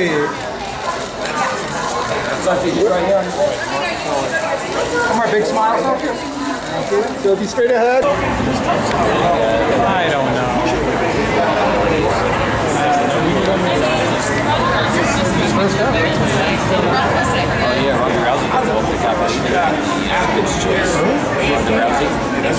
selfie. Selfie right here. One more big smile selfie. Thank you. Straight ahead. I don't know. Oh yeah, Roger Rousey got the open cup. It's cheers. Roger Rousey. That's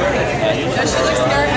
Does she look scary?